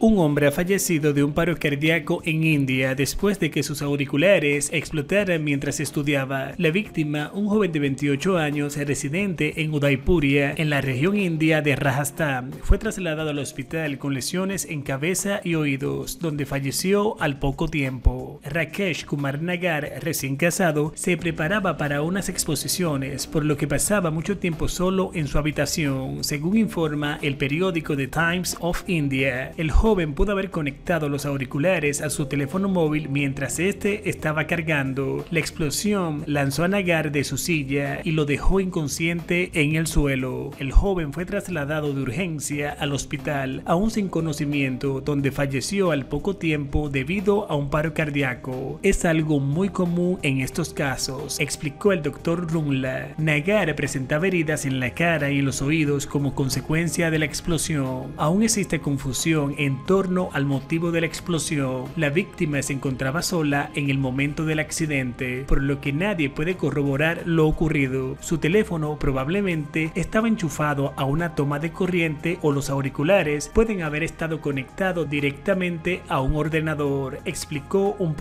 Un hombre ha fallecido de un paro cardíaco en India después de que sus auriculares explotaran mientras estudiaba. La víctima, un joven de 28 años residente en Udaipuria, en la región india de Rajasthan, fue trasladado al hospital con lesiones en cabeza y oídos, donde falleció al poco tiempo. Rakesh Kumar Nagar, recién casado, se preparaba para unas exposiciones, por lo que pasaba mucho tiempo solo en su habitación, según informa el periódico The Times of India. El joven pudo haber conectado los auriculares a su teléfono móvil mientras este estaba cargando. La explosión lanzó a Nagar de su silla y lo dejó inconsciente en el suelo. El joven fue trasladado de urgencia al hospital, aún sin conocimiento, donde falleció al poco tiempo debido a un paro cardíaco. Es algo muy común en estos casos, explicó el doctor Rumla. Nagar presentaba heridas en la cara y en los oídos como consecuencia de la explosión. Aún existe confusión en torno al motivo de la explosión. La víctima se encontraba sola en el momento del accidente, por lo que nadie puede corroborar lo ocurrido. Su teléfono probablemente estaba enchufado a una toma de corriente o los auriculares pueden haber estado conectados directamente a un ordenador, explicó un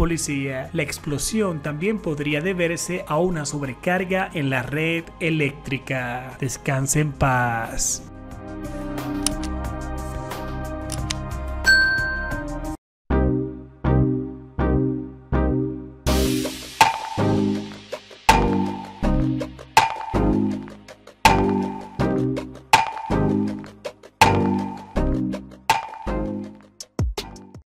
La explosión también podría deberse a una sobrecarga en la red eléctrica. Descanse en paz.